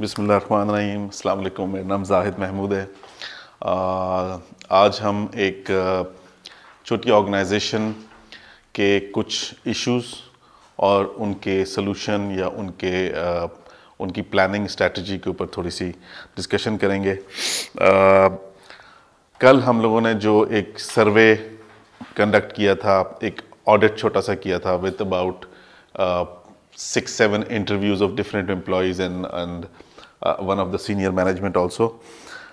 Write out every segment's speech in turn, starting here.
बिसमीम अल्लाम मेरा नाम जाहिद महमूद है। आज हम एक छोटी ऑर्गेनाइजेशन के कुछ इश्यूज़ और उनके सलूशन या उनके आ, उनकी प्लानिंग स्ट्रेटजी के ऊपर थोड़ी सी डिस्कशन करेंगे। आ, कल हम लोगों ने जो एक सर्वे कंडक्ट किया था एक ऑडिट छोटा सा किया था with about six seven interviews of different employees and and uh, of the senior management also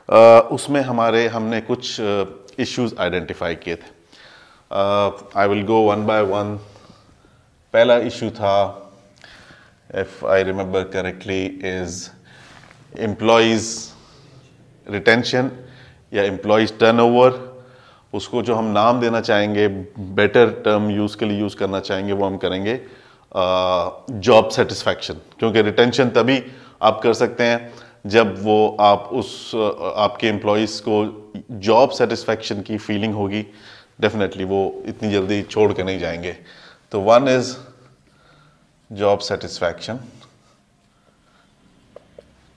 uh, उसमें हमारे हमने कुछ इश्यूज़ uh, आइडेंटिफाई किए थे. I will go one by one पहला इशू था if I remember correctly is employees retention या employees turnover उसको जो हम नाम देना चाहेंगे बेटर टर्म यूज़ के लिए यूज़ करना चाहेंगे वो हम करेंगे जॉब सेटिस्फैक्शन क्योंकि रिटेंशन तभी आप कर सकते हैं जब वो आप उस आपके एम्प्लॉयज़ को जॉब सेटिस्फैक्शन की फीलिंग होगी डेफिनेटली वो इतनी जल्दी छोड़ के नहीं जाएँगे। तो वन इज़ जॉब सेटिस्फैक्शन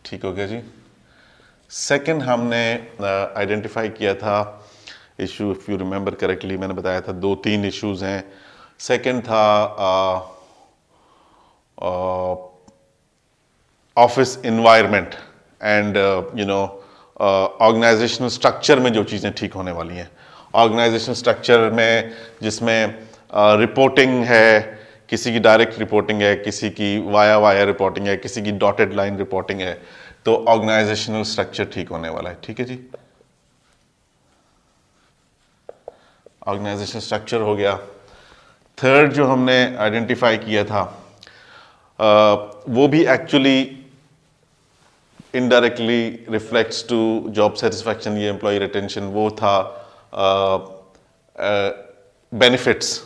ठीक हो गया जी। सेकंड हमने आइडेंटिफाई uh, किया था issue if you remember correctly मैंने बताया था दो तीन इश्यूज़ हैं। सेकंड था uh, office environment and you know organisational structure में जो चीज़ें ठीक होने वाली हैं। ऑर्गेनाइजेशनल स्ट्रक्चर में जिसमें रिपोर्टिंग uh, है किसी की डायरेक्ट रिपोर्टिंग है किसी की वाया वाया रिपोर्टिंग है किसी की डॉटेड लाइन रिपोर्टिंग है तो ऑर्गेनाइजेशनल स्ट्रक्चर ठीक होने वाला है। ठीक है जी? ऑर्गेनाइजेशन स्ट्रक्चर हो गया। थर्ड जो हमने आइडेंटिफाई किया था वो भी actually indirectly reflects to job satisfaction ये एम्प्लॉय रिटेंशन वो था benefits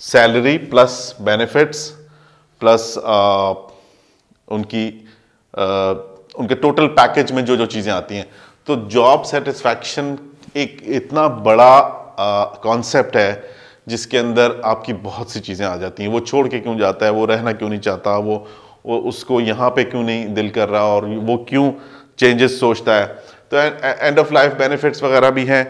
salary plus benefits plus उनकी uh, उनके टोटल पैकेज में जो जो चीज़ें आती हैं। तो जॉब सेटिस्फैक्शन एक इतना बड़ा कॉन्सेप्ट है जिसके अंदर आपकी बहुत सी चीज़ें आ जाती हैं। वो छोड़ के क्यों जाता है? वो रहना क्यों नहीं चाहता? वो वो उसको यहाँ पे क्यों नहीं दिल कर रहा और वो क्यों चेंजेस सोचता है? तो एंड ऑफ़ लाइफ बेनिफिट्स वगैरह भी हैं।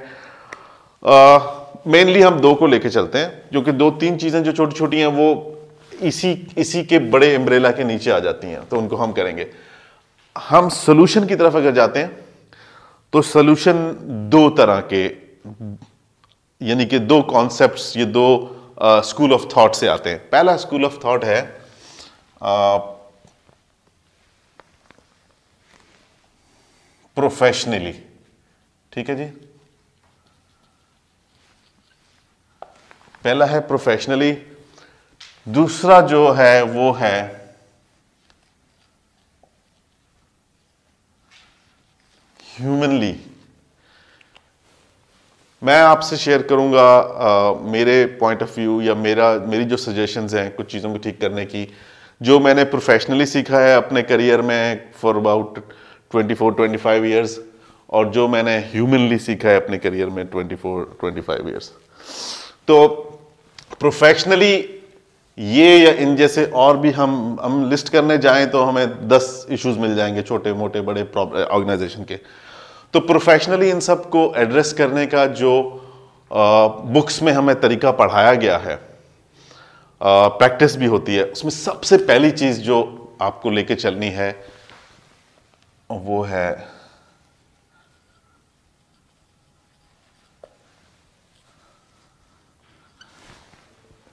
मेनली हम दो को लेके चलते हैं क्योंकि दो तीन चीज़ें जो छोटी छोटी हैं, वो इसी इसी के बड़े एम्ब्रेला के नीचे आ जाती हैं तो उनको हम करेंगे। हम सोल्यूशन की तरफ़ अगर जाते हैं तो सोल्यूशन दो तरह के, यानी कि दो कॉन्सेप्ट्स ये दो स्कूल ऑफ़ थॉट से आते हैं। पहला स्कूल ऑफ़ थॉट है प्रोफेशनली ठीक है जी? पहला है प्रोफेशनली दूसरा जो है वो है ह्यूमनली मैं आपसे शेयर करूँगा आ, मेरे पॉइंट ऑफ़ व्यू या मेरा मेरी जो सजेशंस हैं कुछ चीज़ों को ठीक करने की जो मैंने प्रोफेशनली सीखा है अपने करियर में फॉर अबाउट 24 25 इयर्स और जो मैंने ह्यूमनली सीखा है अपने करियर में 24 25 इयर्स तो प्रोफेशनली ये या इन जैसे और भी हम हम लिस्ट करने जाएँ तो हमें 10 इश्यूज़ मिल जाएँगे छोटे, मोटे, बड़े ऑर्गेनाइजेशन के। तो प्रोफेशनली इन सबको एड्रेस करने का जो बुक्स में हमें तरीका पढ़ाया गया है प्रैक्टिस भी होती है, उसमें सबसे पहली चीज़ जो आपको लेके चलनी है वो है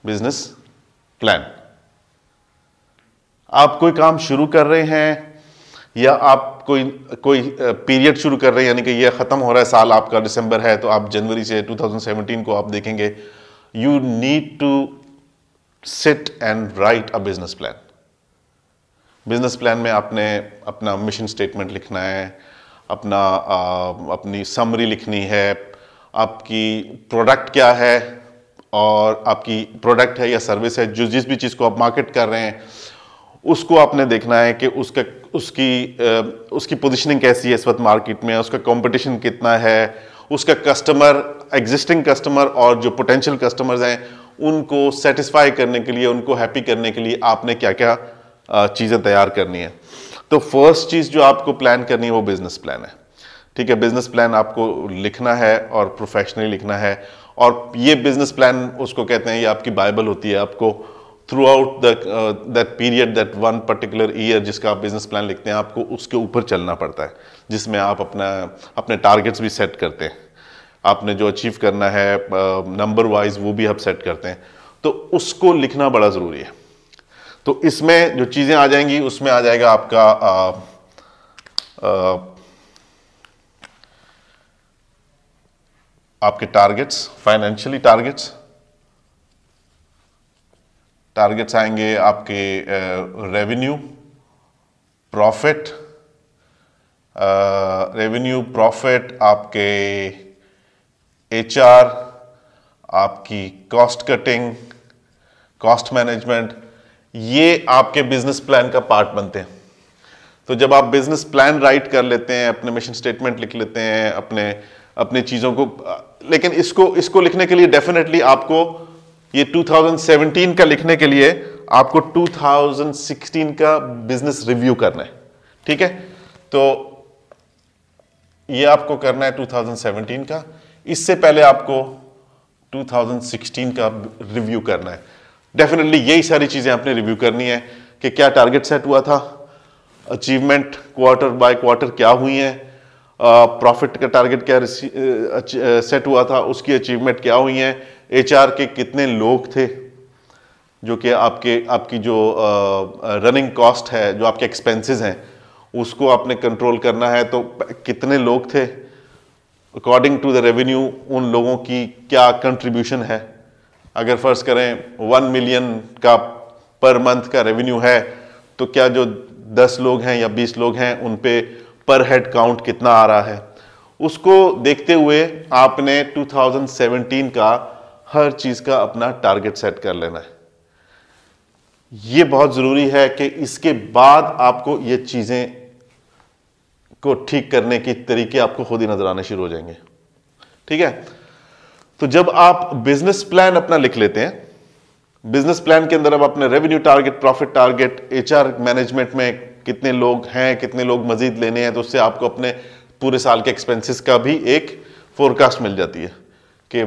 बिज़नेस प्लान आप कोई काम शुरू कर रहे हैं या आप कोई कोई पीरियड शुरू कर रहे हैं, यानी कि ये ख़त्म हो रहा है, साल आपका दिसंबर है तो आप जनवरी से 2017 को आप देखेंगे you need to sit and write a business plan business plan में आपने अपना मिशन स्टेटमेंट लिखना है अपना आ, अपनी समरी लिखनी है आपकी प्रोडक्ट क्या है और आपकी प्रोडक्ट है या सर्विस है जो जिस भी चीज़ को आप मार्केट कर रहे हैं उसको आपने देखना है कि उसका उसकी उसकी पोजीशनिंग कैसी है इस वक्त मार्केट में उसका कंपटीशन कितना है उसका कस्टमर एग्जिस्टिंग कस्टमर और जो पोटेंशियल कस्टमर्स हैं उनको सेटिस्फाई करने के लिए उनको हैप्पी करने के लिए आपने क्या क्या चीज़ें तैयार करनी है। तो फ़र्स्ट चीज़ जो आपको प्लान करनी है वो बिज़नेस प्लान है। ठीक है बिज़नेस प्लान आपको लिखना है और प्रोफेशनली लिखना है। और ये बिज़नेस प्लान उसको कहते हैं ये आपकी बाइबल होती है। आपको throughout that period that one particular year जिसका आप बिज़नेस प्लान लिखते हैं आपको उसके ऊपर चलना पड़ता है जिसमें आप अपना अपने टारगेट्स भी सेट करते हैं। आपने जो अचीव करना है नंबर uh, वाइज वो भी आप सेट करते हैं। तो उसको लिखना बड़ा ज़रूरी है। तो इसमें जो चीज़ें आ जाएँगी उसमें आ जाएगा आपका आ, आ, आपके टारगेट्स फाइनेंशियली टारगेट्स टारगेट्स आएँगे आपके रेवेन्यू प्रॉफिट रेवेन्यू प्रॉफिट आपके एचआर आपकी कॉस्ट कटिंग कॉस्ट मैनेजमेंट ये आपके बिज़नेस प्लान का पार्ट बनते हैं। तो जब आप बिज़नेस प्लान राइट कर लेते हैं, अपने मिशन स्टेटमेंट लिख लेते हैं, अपने अपने चीज़ों को, लेकिन इसको इसको लिखने के लिए डेफिनेटली आपको ये 2017 का लिखने के लिए आपको 2016 का बिज़नेस रिव्यू करना है। ठीक है? तो ये आपको करना है 2017 का। इससे पहले आपको 2016 का रिव्यू करना है। डेफिनेटली यही सारी चीज़ें आपने रिव्यू करनी है कि क्या टारगेट सेट हुआ था अचीवमेंट क्वार्टर बाय क्वार्टर क्या हुई है प्रॉफिट का टारगेट क्या सेट हुआ था, उसकी अचीवमेंट क्या हुई है एचआर के कितने लोग थे, जो कि आपके, आपकी जो रनिंग कॉस्ट है, जो आपके एक्सपेंसेस हैं, उसको आपने कंट्रोल करना है तो कितने लोग थे? अकॉर्डिंग टू द रेवेन्यू उन लोगों की क्या कंट्रीब्यूशन है? अगर फ़र्ज़ करें वन मिलियन का पर मंथ का रेवेन्यू है तो क्या जो दस लोग हैं या बीस लोग हैं, उन पे पर हेड काउंट कितना आ रहा है? उसको देखते हुए आपने 2017 का हर चीज़ का अपना टारगेट सेट कर लेना है। यह बहुत ज़रूरी है कि इसके बाद आपको ये चीज़ें को ठीक करने के तरीके आपको खुद ही नज़र आने शुरू हो जाएँगे। ठीक है? तो जब आप बिज़नेस प्लान अपना लिख लेते हैं बिज़नेस प्लान के अंदर अब अपने revenue target profit target HR management में कितने लोग हैं, कितने लोग मजीद लेने हैं तो उससे आपको अपने पूरे साल के एक्सपेंसेस का भी एक फोरकास्ट मिल जाती है कि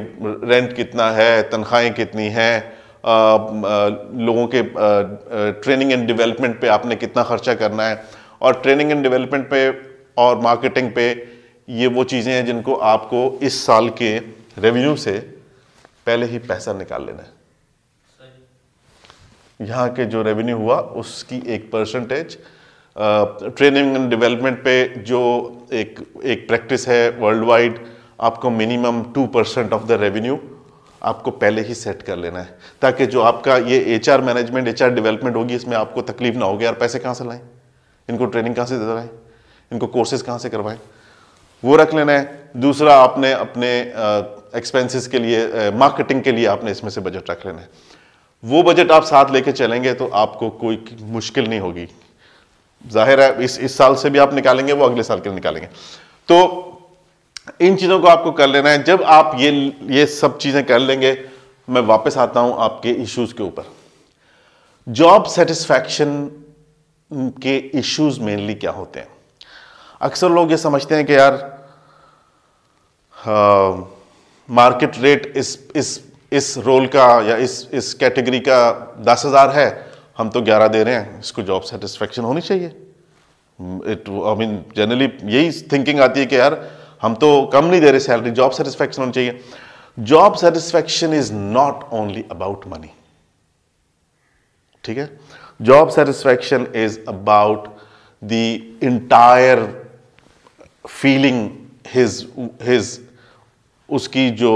रेंट कितना है, तनख्वाहें कितनी हैं लोगों के ट्रेनिंग एंड डेवलपमेंट पे आपने कितना खर्चा करना है और ट्रेनिंग एंड डेवलपमेंट पे और मार्केटिंग पे ये वो चीज़ें हैं जिनको आपको इस साल के रेवेन्यू से पहले ही पैसा निकाल लेना है। यहाँ के जो रेवेन्यू हुआ, उसकी एक परसेंटेज ट्रेनिंग एंड डेवलपमेंट पे जो एक एक प्रैक्टिस है वर्ल्ड वाइड आपको minimum two percent of the revenue आपको पहले ही सेट कर लेना है। ताकि जो आपका ये H R management H R development होगी, इसमें आपको तकलीफ़ ना होगी यार पैसे कहाँ से लाएँ? इनको ट्रेनिंग कहाँ से दे रहे इनको कोर्सेज कहाँ से करवाएँ? वो रख लेना है। दूसरा आपने अपने एक्सपेंसेस के लिए मार्केटिंग के लिए आपने इसमें से बजट रख लेना है। वो बजट आप साथ लेके चलेंगे तो आपको कोई मुश्किल नहीं होगी। ज़ाहिर है, इस इस साल से भी आप निकालेंगे, वो अगले साल के लिए निकालेंगे। तो इन चीज़ों को आपको कर लेना है। जब आप ये ये सब चीज़ें कर लेंगे, मैं वापस आता हूँ आपके इश्यूज़ के ऊपर। जॉब सेटिस्फैक्शन के इश्यूज़ मेनली क्या होते हैं? अक्सर लोग ये समझते हैं कि यार मार्केट रेट इस इस इस रोल का या इस इस कैटेगरी का दस हज़ार है, हम तो ग्यारह दे रहे हैं। इसको जॉब सेटिस्फेक्शन होनी चाहिए। इट आई मीन जनरली यही थिंकिंग आती है कि यार, हम तो कम नहीं दे रहे सैलरी जॉब सेटिस्फेक्शन होनी चाहिए। Job satisfaction is not only about money ठीक है? Job satisfaction is about the entire feeling his his उसकी जो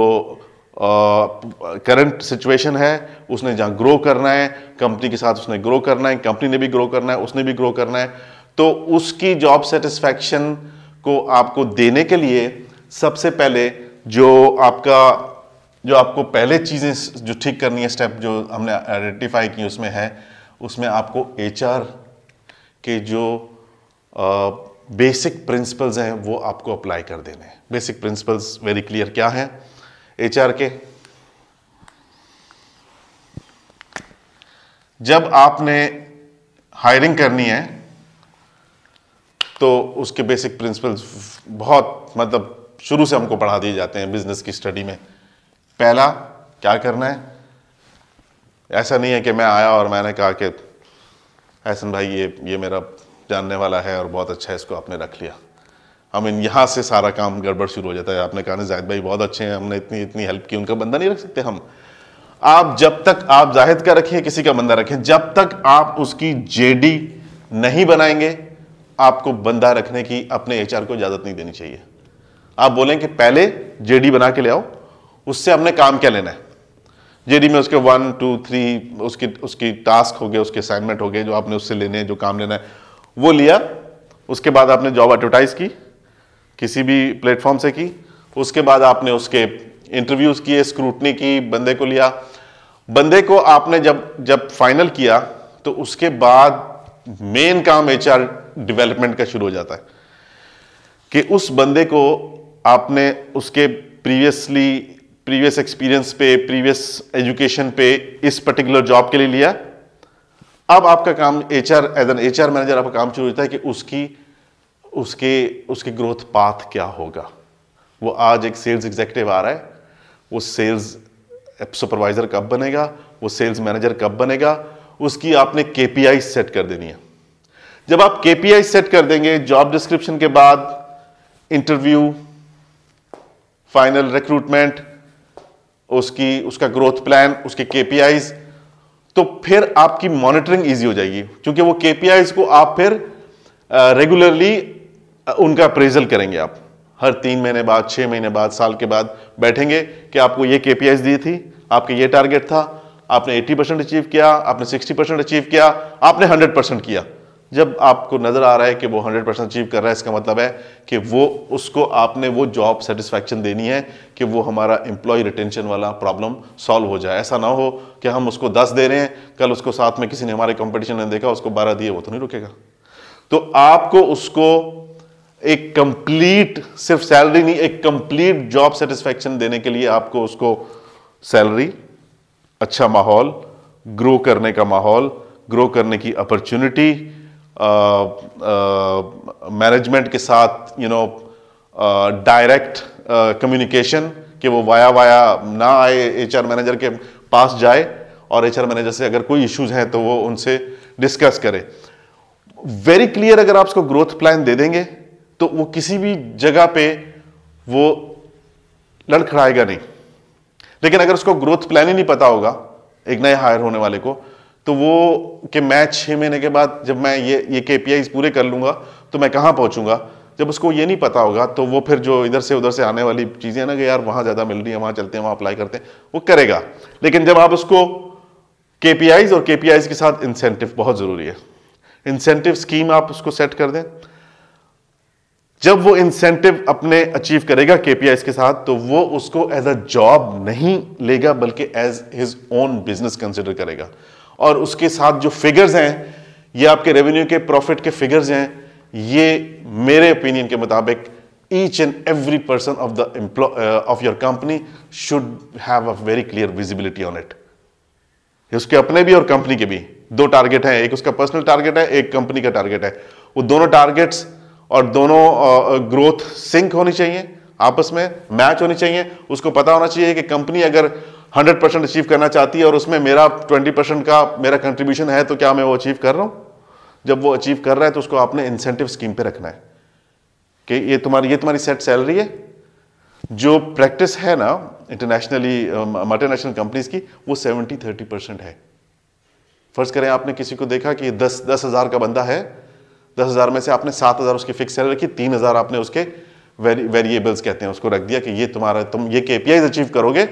करंट सिचुएशन है, उसने जहाँ ग्रो करना है कंपनी के साथ उसने ग्रो करना है कंपनी ने भी ग्रो करना है, उसने भी ग्रो करना है तो उसकी जॉब सेटिस्फैक्शन को आपको देने के लिए सबसे पहले जो आपका, जो आपको पहले चीज़ें जो ठीक करनी है स्टेप जो हमने आइडेंटिफाई की उसमें है, उसमें आपको एचआर के जो बेसिक प्रिंसिपल्स हैं, वो आपको अप्लाई कर देने हैं। बेसिक प्रिंसिपल्स वेरी क्लियर क्या है? एच के। जब आपने हायरिंग करनी है तो उसके बेसिक प्रिंसिपल्स बहुत मतलब शुरू से हमको पढ़ा दिए जाते हैं बिज़नेस की स्टडी में। पहला, क्या करना है? ऐसा नहीं है कि मैं आया और मैंने कहा कि ऐसा भाई, ये ये मेरा जानने वाला है और बहुत अच्छा है, इसको आपने रख लिया। हम इन यहाँ से सारा काम गड़बड़ शुरू हो जाता है। आपने कहा ना, जाहिद भाई बहुत अच्छे हैं, हमने इतनी इतनी हेल्प की, उनका बंदा नहीं रख सकते हम। आप जब तक, आप जाहिद का रखिए, किसी का बंदा रखें। जब तक आप उसकी जेडी नहीं बनाएँगे, आपको बंदा रखने की, अपने एचआर को इजाज़त नहीं देनी चाहिए। आप बोलें कि पहले जेडी बना के ले आओ, उससे हमने काम क्या लेना है? जेडी में उसके वन टू थ्री उसकी उसकी टास्क हो गए, उसके असाइनमेंट हो गए, जो आपने उससे लेने हैं, जो काम लेना है। वो लिया, उसके बाद आपने जॉब एडवर्टाइज की, किसी भी प्लेटफॉर्म से की, उसके बाद आपने उसके इंटरव्यूज़ किए स्क्रूटनी की, बंदे को लिया। बंदे को आपने जब जब फाइनल किया तो उसके बाद मेन काम एचआर डेवलपमेंट का शुरू हो जाता है। कि उस बंदे को आपने उसके प्रीवियसली प्रीवियस एक्सपीरियंस पे प्रीवियस एजुकेशन पे, इस पर्टिकुलर जॉब के लिए लिया। अब आपका काम H R as an H R manager आपका काम शुरू होता है कि उसकी, उसके उसके ग्रोथ पाथ क्या होगा। वो आज एक सेल्स एग्जेक्टिव आ रहा है, वो सेल्स सुपरवाइजर कब बनेगा, वो सेल्स मैनेजर कब बनेगा, उसकी आपने केपीआई सेट कर देनी है। जब आप केपीआई सेट कर देंगे जॉब डिस्क्रिप्शन के बाद इंटरव्यू फाइनल रिक्रूटमेंट उसकी, उसका ग्रोथ प्लान उसके केपीआईज तो फिर आपकी मॉनिटरिंग इजी हो जाएगी। क्योंकि वो केपीआईज को आप फिर रेगुलरली उनका अप्रेजल करेंगे आप। हर तीन महीने बाद, छह महीने बाद, साल के बाद बैठेंगे कि आपको ये के पी दी थी, आपके ये टारगेट था, आपने 80 परसेंट अचीव किया, आपने 60 परसेंट अचीव किया, आपने 100 परसेंट किया। जब आपको नज़र आ रहा है कि वो 100 परसेंट अचीव कर रहा है, इसका मतलब है कि वो, उसको आपने वो जॉब सेटिस्फैक्शन देनी है कि वो हमारा एम्प्लॉय रिटेंशन वाला प्रॉब्लम सॉल्व हो जाए। ऐसा ना हो कि हम उसको 10 दे रहे हैं, कल उसको साथ में किसी ने हमारे कंपटीशन ने देखा, उसको 12 दिए, वो तो नहीं रुकेगा। तो आपको उसको एक कंप्लीट सिर्फ़ सैलरी नहीं, एक कंप्लीट जॉब सेटिस्फैक्शन देने के लिए आपको उसको सैलरी अच्छा माहौल ग्रो करने का माहौल ग्रो करने की अपॉर्चुनिटी मैनेजमेंट के साथ यू नो डायरेक्ट कम्युनिकेशन कि वो वाया वाया ना आए एचआर मैनेजर के पास जाए और एचआर मैनेजर से अगर कोई इश्यूज़ हैं तो वो उनसे डिस्कस करे। वेरी क्लियर अगर आप उसको ग्रोथ प्लान दे देंगे तो वो किसी भी जगह पे वो लड़खड़ाएगा नहीं। लेकिन अगर उसको ग्रोथ प्लान ही नहीं पता होगा, एक नए हायर होने वाले को तो वो कि मैं छह महीने के बाद जब मैं ये ये के पूरे कर लूँगा तो मैं कहाँ पहुंचूँगा? जब उसको ये नहीं पता होगा तो वो फिर जो इधर से उधर से आने वाली चीज़ें ना कि यार वहाँ ज़्यादा मिल रही है, वहाँ चलते हैं, वहाँ अप्लाई करते हैं, वो करेगा। लेकिन जब आप उसको के और के के साथ इंसेंटिव बहुत ज़रूरी है। इंसेंटिव स्कीम आप उसको सेट कर दें। जब वो इंसेंटिव अपने अचीव करेगा केपीआई के साथ तो वो उसको एज अ जॉब नहीं लेगा, बल्कि as his own business consider करेगा। और उसके साथ जो फिगर्स हैं, ये आपके रेवेन्यू के प्रॉफिट के फिगर्स हैं, ये मेरे ओपिनियन के मुताबिक each and every person of the of your company should have a very clear visibility on it उसके अपने भी और कंपनी के भी। दो टारगेट हैं, एक उसका पर्सनल टारगेट है, एक कंपनी का टारगेट है। वो दोनों टारगेट्स और दोनों ग्रोथ सिंक होनी चाहिए, आपस में मैच होनी चाहिए। उसको पता होना चाहिए कि कंपनी अगर 100 परसेंट अचीव करना चाहती है और उसमें मेरा 20 परसेंट का मेरा कंट्रीब्यूशन है तो क्या मैं वो अचीव कर रहा हूँ? जब वो अचीव कर रहा है तो उसको आपने इंसेंटिव स्कीम पे रखना है कि ये तुम्हारी ये तुम्हारी सेट सैलरी है। जो प्रैक्टिस है ना इंटरनेशनली मल्टीनेशनल कंपनीज़ की, वो सेवेंटी थर्टी परसेंट है। फ़र्ज़ करें, आपने किसी को देखा कि दस दस हज़ार का बंदा है, दस हज़ार में से आपने सात हज़ार उसकी फिक्स सैलरी रखी तीन हज़ार आपने उसके वेरिएबल्स कहते हैं, उसको रख दिया कि ये तुम्हारा, तुम ये केपीआई अचीव करोगे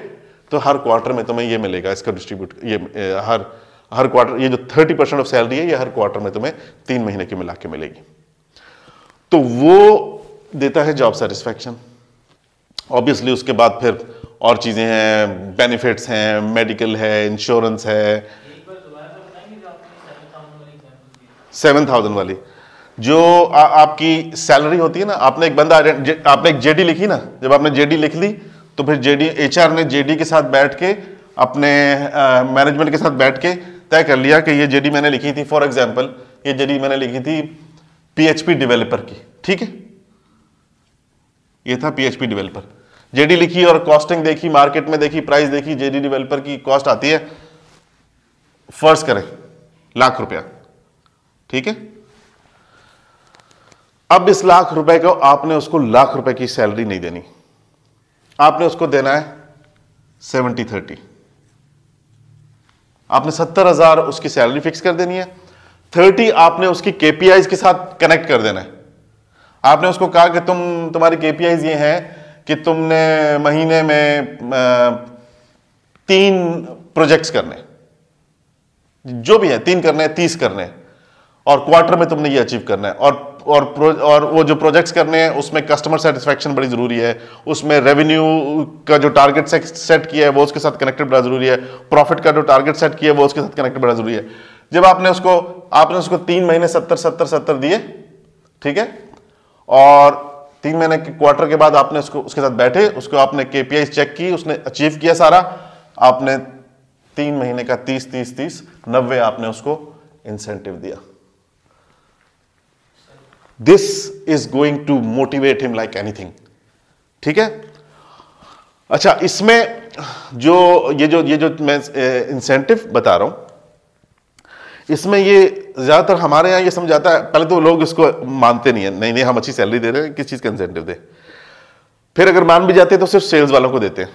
तो हर क्वार्टर में तुम्हें ये मिलेगा इसका डिस्ट्रीब्यूट ये हर हर क्वार्टर ये जो थर्टी परसेंट ऑफ़ सैलरी है ये हर क्वार्टर में तुम्हें तीन महीने की मिला के मिलेगी। तो वो देता है जॉब सेटिस्फैक्शन ऑब्वियसली उसके बाद फिर और चीज़ें हैं बेनिफिट्स हैं मेडिकल है इंश्योरेंस है। सेवन थाउज़ेंड वाली। जो आ, आपकी सैलरी होती है ना आपने एक बंदा आपने एक जेडी लिखी ना जब आपने जेडी लिख ली तो फिर जेडी एचआर ने जेडी के साथ बैठ के, अपने मैनेजमेंट के साथ बैठ के तय कर लिया कि ये जेडी मैंने लिखी थी फॉर एग्ज़ाम्पल ये जेडी मैंने लिखी थी पीएचपी डेवलपर की, ठीक है? ये था पीएचपी डेवलपर जेडी लिखी और कॉस्टिंग देखी मार्केट में देखी प्राइस देखी, जेडी डेवलपर की कॉस्ट आती है फ़र्ज़ करें, लाख रुपया, ठीक है? अब इस लाख रुपए को आपने उसको लाख रुपए की सैलरी नहीं देनी। आपने उसको देना है सेवेंटी थर्टी आपने सत्तर हज़ार उसकी सैलरी फिक्स कर देनी है। थर्टी आपने उसकी केपीआईज के साथ कनेक्ट कर देना है। आपने उसको कहा कि तुम, तुम्हारी केपीआईज ये हैं कि तुमने महीने में तीन प्रोजेक्ट्स करने जो भी है, तीन करने तीस करने और क्वार्टर में तुमने ये अचीव करना है। और और और वो जो प्रोजेक्ट्स करने हैं, उसमें कस्टमर सेटिस्फेक्शन बड़ी ज़रूरी है। उसमें रेवेन्यू का जो टारगेट सेट किया है, वो उसके साथ कनेक्टेड बड़ा ज़रूरी है। प्रॉफिट का जो टारगेट सेट किया है, वो उसके साथ कनेक्टेड बड़ा ज़रूरी है। जब आपने उसको आपने उसको तीन महीने सत्तर सत्तर सत्तर दिए, ठीक है? और तीन महीने के क्वार्टर के बाद आपने उसको, उसके साथ बैठे, उसको आपने केपीआई चेक की, उसने अचीव किया सारा, आपने तीन महीने का तीस तीस तीस, नब्बे आपने उसको इंसेंटिव दिया। This is going to motivate him like anything ठीक है? अच्छा इसमें जो, ये जो ये जो मैं इंसेंटिव बता रहा हूँ, इसमें ये ज़्यादातर हमारे यहाँ ये समझाता है, पहले तो लोग इसको मानते नहीं है, नहीं नहीं, हम अच्छी सैलरी दे रहे हैं, किस चीज़ का इंसेंटिव दे? फिर अगर मान भी जाते हैं तो सिर्फ़ सेल्स वालों को देते हैं,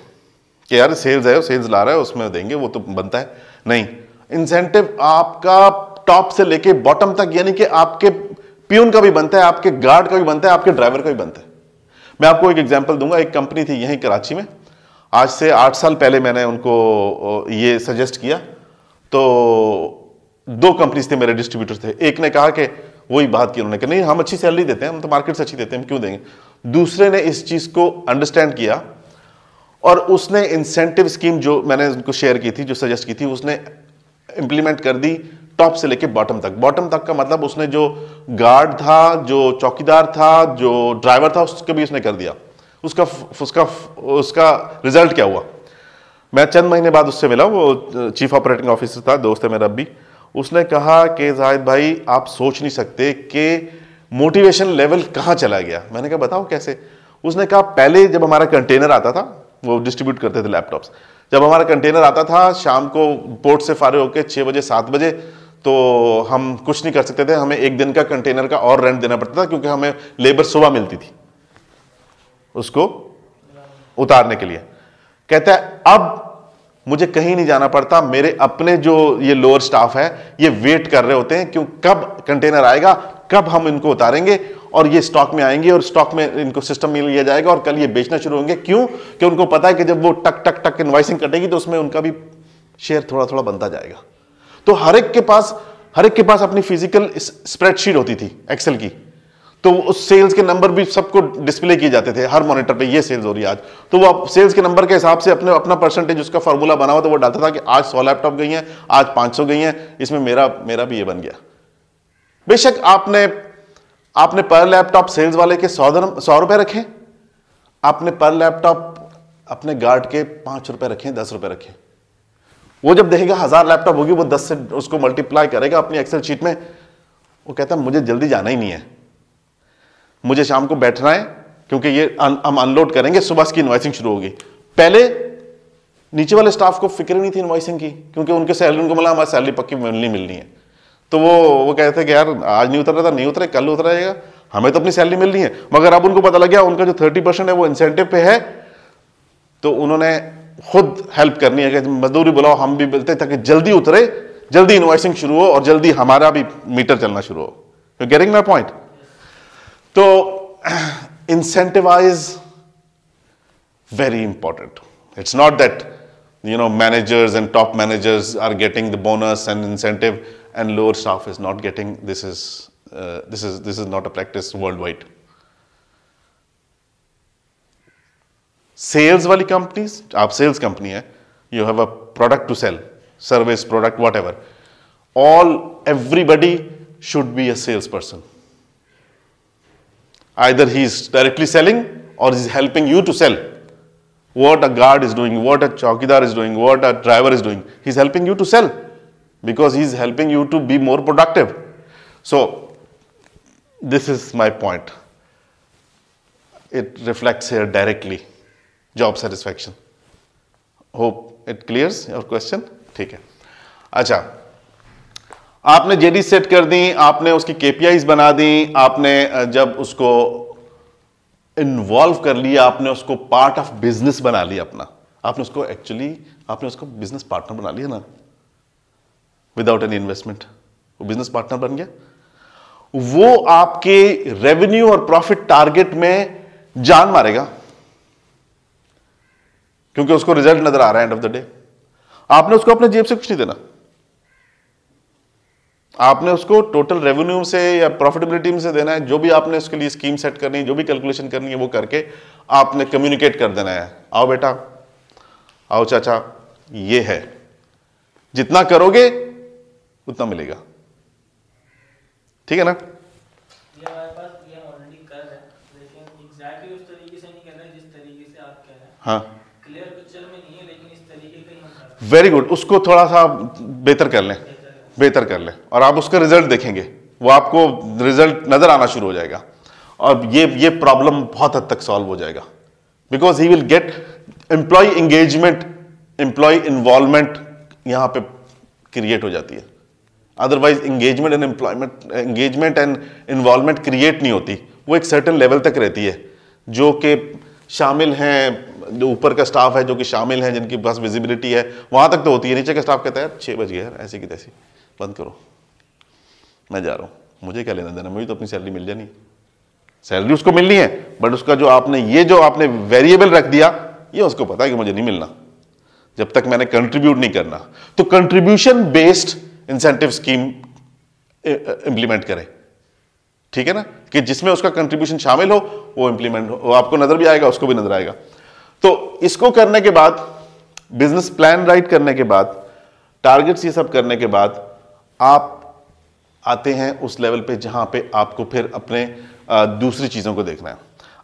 कि यार सेल्स है सेल्स ला रहा है, उसमें देंगे, वो तो बनता है। नहीं इंसेंटिव आपका टॉप से लेके बॉटम तक, यानी कि आपके पियून का भी बनता है, आपके गार्ड का भी बनता है, आपके ड्राइवर का भी बनता है। मैं आपको एक एग्ज़ाम्पल दूँगा, एक कंपनी थी यहीं कराची में। आज से आठ साल पहले मैंने उनको ये सजेस्ट किया। तो दो कंपनीज़ थे मेरे डिस्ट्रीब्यूटर थे। एक ने कहा कि वही बात की उन्होंने कहा नहीं, हम अच्छी सैलरी देते हैं, हम तो मार्केट से अच्छी देते हैं, हम क्यों देंगे? दूसरे ने इस चीज़ को अंडरस्टैंड किया और उसने इंसेंटिव स्कीम जो मैंने उनको शेयर की थी, जो सजेस्ट की थी, उसने इंप्लीमेंट कर दी। टॉप से लेके बॉटम तक। बॉटम तक का मतलब उसने जो गार्ड था, जो चौकीदार था, जो ड्राइवर था, उसको भी उसने कर दिया। उसका उसका उसका रिज़ल्ट क्या हुआ? मैं चंद महीने बाद उससे मिला, वो चीफ ऑपरेटिंग ऑफिसर था, दोस्त है मेरा भी उसने कहा कि जाहिद भाई, आप सोच नहीं सकते कि मोटिवेशन लेवल कहाँ चला गया। मैंने कहा, बताओ कैसे? उसने कहा, पहले जब हमारा कंटेनर आता था, वो डिस्ट्रीब्यूट करते थे लैपटॉप्स। जब हमारा कंटेनर आता था, शाम को पोर्ट से फारे होकर छः बजे, सात बजे तो हम कुछ नहीं कर सकते थे, हमें एक दिन का कंटेनर का और रेंट देना पड़ता था क्योंकि हमें लेबर सुबह मिलती थी उसको उतारने के लिए। कहता है, अब मुझे कहीं नहीं जाना पड़ता, मेरे अपने जो ये लोअर स्टाफ है, ये वेट कर रहे होते हैं क्यों कब कंटेनर आएगा, कब हम इनको उतारेंगे और ये स्टॉक में आएँगे और स्टॉक में इनको सिस्टम में लिया जाएगा और कल ये बेचना शुरू होंगे। क्यों? कि उनको पता है कि जब वो टक टक टक इन्वाइसिंग कटेगी तो उसमें उनका भी शेयर थोड़ा थोड़ा बनता जाएगा। तो हर एक के पास, हर एक के पास अपनी फ़िज़िकल स्प्रेडशीट होती थी एक्सेल की। तो उस सेल्स के नंबर भी सबको डिस्प्ले किए जाते थे, हर मॉनिटर पे ये सेल्स हो रही है आज। तो वो सेल्स के नंबर के हिसाब से अपने, अपना परसेंटेज उसका फॉर्मूला बना हुआ तो वो डालता था कि आज सौ लैपटॉप गई हैं, आज पाँच सौ गई हैं, इसमें मेरा मेरा भी ये बन गया। बेशक आपने आपने पर लैपटॉप सेल्स वाले के सौ सौ रुपए रखे, आपने पर लैपटॉप अपने गार्ड के पाँच रुपए रखे, दस रुपए रखे। वो जब देखेगा हज़ार लैपटॉप होगी, वो दस से उसको मल्टीप्लाई करेगा अपनी एक्सेल शीट में, वो कहता है, मुझे जल्दी जाना ही नहीं है। मुझे शाम को बैठना है, क्योंकि ये हम अनलोड करेंगे, सुबह की इन्वाइसिंग शुरू होगी। पहले नीचे वाले स्टाफ को फ़िक्र नहीं थी इन्वाइसिंग की, क्योंकि उनके सैलरी उनको मिला हमारी सैलरी पक्की मिलनी मिलनी है। तो वो वो कहते थे कि, यार, आज नहीं उतर रहा था, नहीं उतरे, कल उतरेगा हमें तो अपनी सैलरी मिलनी है। मगर अब उनको पता लग गया, उनका जो थर्टी परसेंट है, वो इंसेंटिव पे है। तो उन्होंने खुद हेल्प करनी है कि मजदूरी बुलाओ, हम भी बोलते ताकि जल्दी उतरे, जल्दी इन्वाइसिंग शुरू हो और जल्दी हमारा भी मीटर चलना शुरू हो। यू गेटिंग माई पॉइंट तो incentivise very important it's not that you know managers and top managers are getting the bonus and incentive and lower staff is not getting this is this is this is not a practice world wide sales वाली companies आप sales company है you have a product to sell service product whatever all everybody should be a sales person either he is directly selling or is helping you to sell what a guard is doing what a chowkidar is doing what a driver is doing he's helping you to sell because he's helping you to be more productive so this is my point. It reflects here directly. Job satisfaction. Hope it clears your question ठीक है। अच्छा आपने JD set कर दी, आपने उसकी KPIs बना दी, आपने जब उसको इन्वॉल्व कर लिया, आपने उसको पार्ट ऑफ़ बिज़नेस बना लिया अपना। आपने उसको एक्चुअली आपने उसको बिज़नेस पार्टनर बना लिया ना। विदाउट एनी इन्वेस्टमेंट वो बिज़नेस पार्टनर बन गया। वो आपके रेवेन्यू और प्रॉफिट टारगेट में जान मारेगा। क्योंकि उसको रिज़ल्ट नज़र आ रहा है एंड ऑफ़ द डे आपने उसको अपने जेब से कुछ नहीं देना। आपने उसको टोटल रेवेन्यू से या प्रॉफिटेबिलिटी से देना है जो भी आपने उसके लिए स्कीम सेट करनी है जो भी कैलकुलेशन करनी है वो करके आपने कम्युनिकेट कर देना है। आओ बेटा आओ चाचा ये है। जितना करोगे उतना मिलेगा। ठीक है ना? हाँ। वेरी गुड उसको थोड़ा सा बेहतर कर लें। बेहतर कर लें। और आप उसका रिज़ल्ट देखेंगे। वो आपको रिज़ल्ट नज़र आना शुरू हो जाएगा। और ये ये प्रॉब्लम बहुत हद तक सॉल्व हो जाएगा। Because he will get employee engagement employee involvement यहाँ पे क्रिएट हो जाती है। Otherwise engagement and employment engagement and involvement create नहीं होती। वो एक सर्टन लेवल तक रहती है। जो कि शामिल हैं जो ऊपर का स्टाफ है, जो कि शामिल हैं, जिनकी बस विजिबिलिटी है, वहाँ तक तो होती है। नीचे का स्टाफ कहता है छह बज गया ऐसी की तैसी। बंद करो। मैं जा रहा हूँ। मुझे क्या लेना देना? मुझे तो अपनी सैलरी मिल जानी। सैलरी उसको मिलनी है बट उसका जो आपने, ये जो आपने वेरिएबल रख दिया, ये उसको पता है कि मुझे नहीं मिलना। जब तक मैंने कंट्रीब्यूट नहीं करना। तो contribution based incentive scheme implement करें। ठीक है ना? कि जिसमें उसका कंट्रीब्यूशन शामिल हो, वो इंप्लीमेंट हो। आपको नज़र भी आएगा, उसको भी नज़र आएगा। तो इसको करने के बाद बिज़नेस प्लान राइट करने के बाद टारगेट्स ये सब करने के बाद, आप आते हैं उस लेवल पे जहाँ पे आपको फिर अपने दूसरी चीज़ों को देखना है।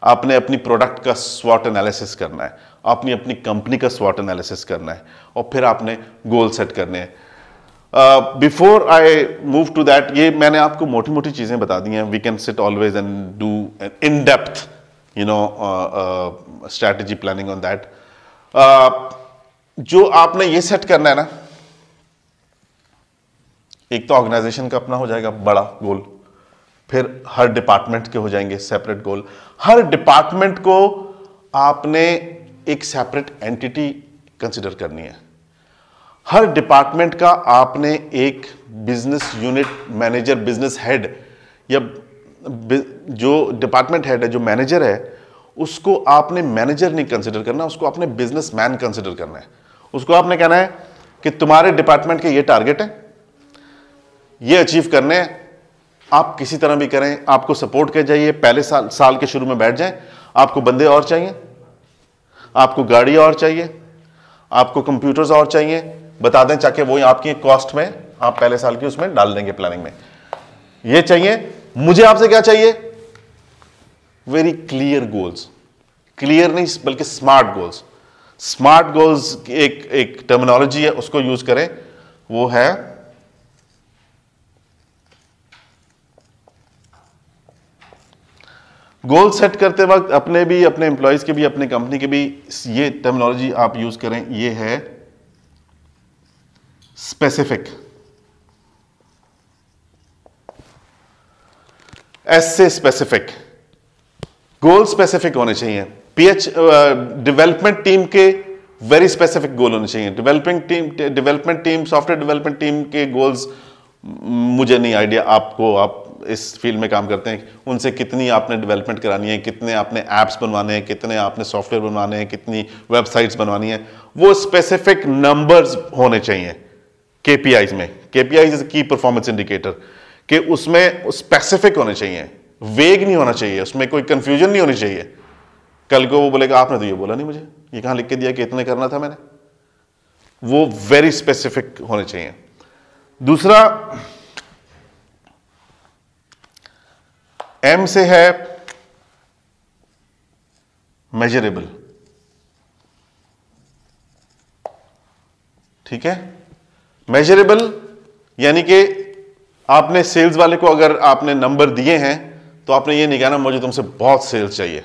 आपने अपनी प्रोडक्ट का स्वॉट एनालिसिस करना है। आपने अपनी कंपनी का स्वॉट एनालिसिस करना है और फिर आपने गोल सेट करने हैं। Before I move to that ये मैंने आपको मोटी मोटी चीज़ें बता दी हैं। We can sit always and do in depth you know strategy planning on that जो आपने ये सेट करना है ना, एक तो ऑर्गेनाइजेशन का अपना हो जाएगा बड़ा गोल फिर हर डिपार्टमेंट के हो जाएँगे सेपरेट गोल हर डिपार्टमेंट को आपने एक सेपरेट एंटिटी कंसिडर करनी है. हर डिपार्टमेंट का आपने एक business unit manager business head या जो डिपार्टमेंट हेड है, जो मैनेजर है, उसको आपने मैनेजर नहीं कंसिडर करना, उसको आपने बिज़नेस मैन कंसिडर करना है। उसको आपने कहना है कि तुम्हारे डिपार्टमेंट के ये टारगेट है, ये अचीव करने हैं, आप किसी तरह भी करें, आपको सपोर्ट कर जाइए पहले साल साल के शुरू में बैठ जाएँ, आपको बंदे और चाहिए, आपको गाड़ी और चाहिए, आपको कंप्यूटर्स और चाहिए, बता दें चाहे वो आपकी कॉस्ट में, आप पहले साल की उसमें डाल देंगे प्लानिंग में। ये चाहिए मुझे आपसे क्या चाहिए? वेरी क्लियर गोल्स क्लियर नहीं, बल्कि स्मार्ट गोल्स स्मार्ट गोल्स एक एक टर्मिनोलॉजी है, उसको यूज़ करें। वो है गोल सेट करते वक्त अपने भी, अपने एम्प्लॉयज़ के भी, अपने कंपनी के भी ये टर्मिनोलॉजी आप यूज़ करें। ये है स्पेसिफिक एस से स्पेसिफिक गोल स्पेसिफिक होने चाहिए। पीएच डेवलपमेंट टीम के वेरी स्पेसिफिक गोल होने चाहिए। Developing team development team software development team के गोल्स मुझे नहीं आइडिया आपको आप इस फ़ील्ड में काम करते हैं। उनसे कितनी आपने डेवलपमेंट करानी है, कितने आपने ऐप्स बनवाने हैं, कितने आपने सॉफ्टवेयर बनवाने हैं, कितनी वेबसाइट्स बनवानी है। वो स्पेसिफिक नंबर्स होने चाहिए। केपीआईज में। KPIs is key performance indicator कि उसमें स्पेसिफिक होने चाहिए। वेग नहीं होना चाहिए। उसमें कोई कंफ्यूजन नहीं होनी चाहिए। कल को वो बोलेगा, आपने तो ये बोला नहीं मुझे। ये कहाँ लिख के दिया कि इतने करना था मैंने? वो वेरी स्पेसिफिक होने चाहिए। दूसरा एम से है मेजरेबल ठीक है? मेजरेबल यानी कि आपने सेल्स वाले को अगर आपने नंबर दिए हैं तो आपने ये नहीं कहना मुझे तुमसे बहुत सेल्स चाहिए।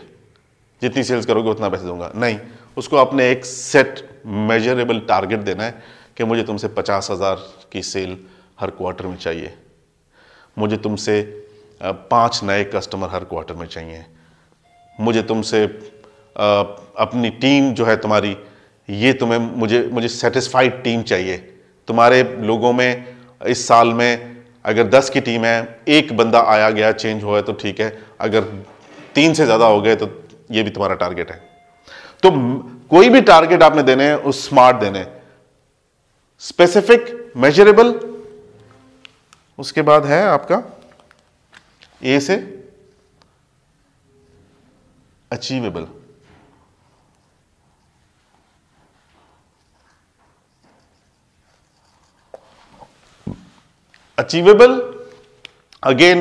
जितनी सेल्स करोगे उतना पैसे दूँगा। नहीं, उसको आपने एक सेट मेजरेबल टारगेट देना है कि मुझे तुमसे पचास हज़ार की सेल हर क्वार्टर में चाहिए। मुझे तुमसे पाँच नए कस्टमर हर क्वार्टर में चाहिए। मुझे तुमसे अपनी टीम जो है तुम्हारी, ये तुम्हें, मुझे मुझे सेटिस्फाइड टीम चाहिए। तुम्हारे लोगों में, इस साल में अगर दस की टीम है, एक बंदा आया गया चेंज हुआ है तो ठीक है। अगर तीन से ज़्यादा हो गए तो ये भी तुम्हारा टारगेट है। तो कोई भी टारगेट आपने देने हैं, उस स्मार्ट देने स्पेसिफिक मेजरेबल उसके बाद है आपका ए से achievable achievable again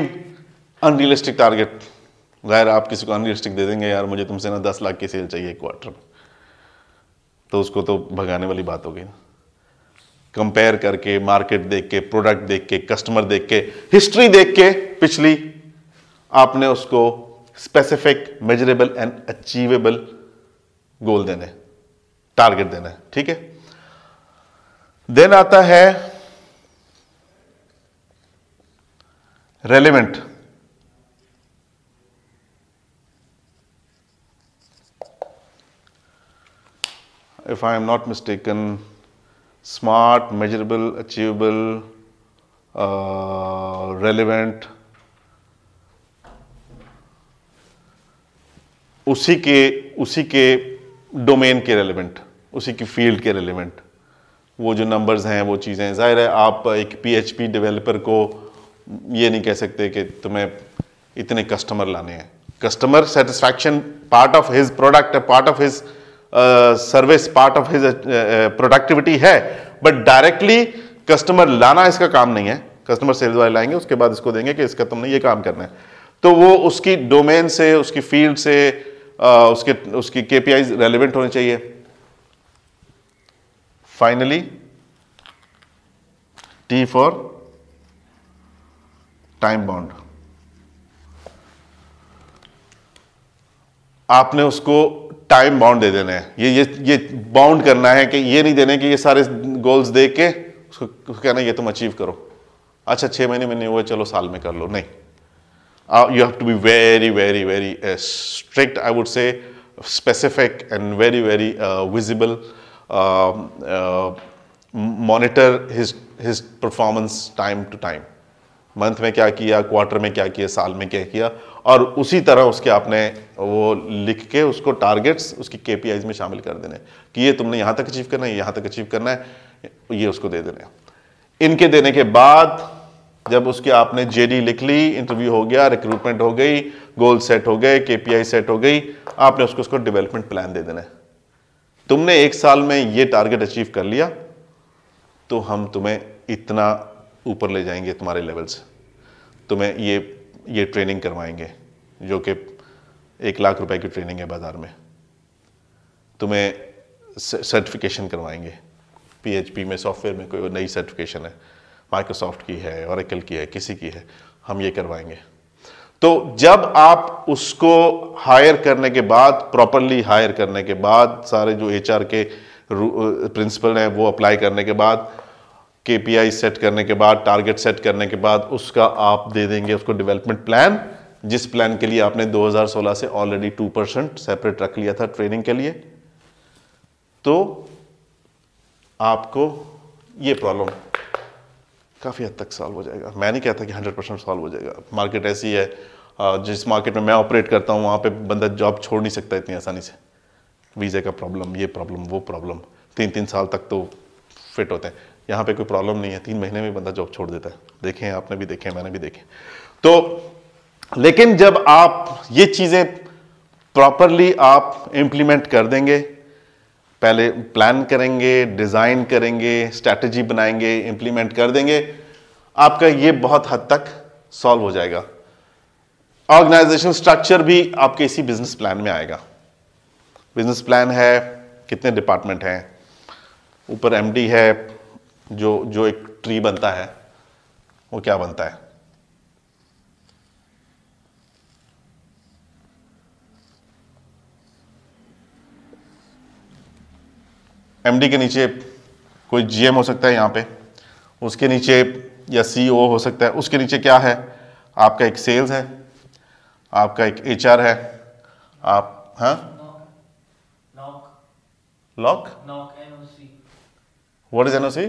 unrealistic target गैर, आप किसी को अनरियलिस्टिक दे देंगे, यार, मुझे तुमसे ना दस लाख की सेल चाहिए क्वार्टर में तो उसको तो भगाने वाली बात होगी ना। कंपेयर करके मार्केट देख के प्रोडक्ट देख के कस्टमर देख के हिस्ट्री देख के पिछली आपने उसको specific measurable and achievable goal देने टारगेट देना। है ठीक है? देन आता है relevant if I am not mistaken, smart, measurable, achievable, uh, relevant, उसी के उसी के डोमेन के रेलिवेंट उसी की फ़ील्ड के रेलिवेंट वो जो नंबर्स हैं वो चीज़ें ज़ाहिर है आप एक पीएचपी डेवलपर को ये नहीं कह सकते कि तुम्हें इतने कस्टमर लाने हैं। Customer satisfaction part of his product part of his service part of his productivity है। बट डायरेक्टली कस्टमर लाना इसका काम नहीं है। कस्टमर सेल्स वाले लाएँगे उसके बाद इसको देंगे कि इसका तुमने ये काम करना है। तो वो उसकी डोमेन से उसकी फ़ील्ड से uh, उसके उसकी के रेलिवेंट होने चाहिए। Finally T for time bound आपने उसको टाइम बाउंड दे देना है। ये ये ये बाउंड करना है कि ये नहीं देने कि ये सारे गोल्स दे के उसको कहना ये तुम अचीव करो। अच्छा छह महीने में नहीं हुआ, चलो साल में कर लो। नहीं। You have to be very very very strict I would say specific and very very visible monitor his his performance time to time month में क्या किया, क्वार्टर में क्या किया, साल में क्या किया, और उसी तरह उसके आपने वो लिख के उसको टारगेट्स उसकी के में शामिल कर देने कि ये तुमने यहाँ तक अचीव करना है, यहाँ तक अचीव करना है, ये उसको दे देने इनके देने के बाद जब उसके आपने जेडी लिख ली इंटरव्यू हो गया रिक्रूटमेंट हो गई गोल सेट हो गए के सेट हो गई, आपने उसको उसको डेवलपमेंट प्लान दे देना है। तुमने एक साल में ये टारगेट अचीव कर लिया तो हम तुम्हें इतना ऊपर ले जाएँगे तुम्हारे लेवल से तुम्हें ये ये ट्रेनिंग करवाएँगे, जो कि एक लाख रुपए की ट्रेनिंग है बाज़ार में। तुम्हें सर्टिफिकेशन करवाएँगे। पीएचपी में सॉफ्टवेयर में कोई नई सर्टिफिकेशन है। माइक्रोसॉफ्ट की है औरकल की है, किसी की है, हम ये करवाएँगे। तो जब आप उसको हायर करने के बाद प्रॉपरली हायर करने के बाद, सारे जो एचआर के प्रिंसिपल हैं, वो अप्लाई करने के बाद के सेट करने के बाद टारगेट सेट करने के बाद उसका आप दे देंगे उसको डेवलपमेंट प्लान जिस प्लान के लिए आपने 2016 से ऑलरेडी टू परसेंट सेपरेट रख लिया था ट्रेनिंग के लिए। तो आपको ये प्रॉब्लम काफ़ी हद तक सॉल्व हो जाएगा। मैं नहीं कहता कि 100 परसेंट सॉल्व हो जाएगा। मार्केट ऐसी है जिस मार्केट में मैं ऑपरेट करता हूँ, वहाँ पे बंदा जॉब छोड़ नहीं सकता इतनी आसानी से। वीज़े का प्रॉब्लम ये प्रॉब्लम वो प्रॉब्लम तीन तीन साल तक तो फिट होते हैं। यहाँ पे कोई प्रॉब्लम नहीं है। तीन महीने में बंदा जॉब छोड़ देता है। देखें, आपने भी देखे, मैंने भी देखे। तो लेकिन जब आप ये चीज़ें प्रॉपरली आप इम्प्लीमेंट कर देंगे, पहले प्लान करेंगे डिज़ाइन करेंगे स्ट्रैटेजी बनाएँगे इम्प्लीमेंट कर देंगे, आपका ये बहुत हद तक सॉल्व हो जाएगा। ऑर्गेनाइजेशन स्ट्रक्चर भी आपके इसी बिज़नेस प्लान में आएगा। बिज़नेस प्लान है, कितने डिपार्टमेंट हैं? ऊपर एमडी है जो जो एक ट्री बनता है वो क्या बनता है? एमडी के नीचे कोई जीएम हो सकता है यहाँ पे। उसके नीचे या सीईओ हो सकता है। उसके नीचे क्या है? आपका एक सेल्स है आपका एक एचआर है आप हाँ? Lock lock what is NOC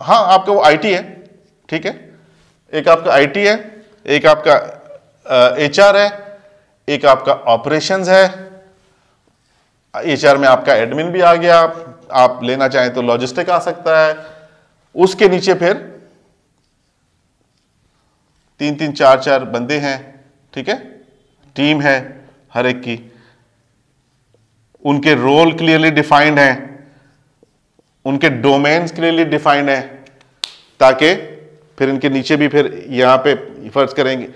हाँ आपका वो आईटी है, ठीक है? एक आपका आईटी है, एक आपका एचआर है, एक आपका ऑपरेशंस है। एचआर में आपका एडमिन भी आ गया, आप लेना चाहें तो लॉजिस्टिक आ सकता है। उसके नीचे फिर तीन तीन, चार चार बंदे हैं, ठीक है? टीम है हर एक की। उनके रोल क्लियरली डिफाइंड हैं। उनके डोमेन्स क्लियरली डिफाइंड है, ताकि फिर इनके नीचे भी फिर यहाँ पे फ़र्ज़ करेंगे।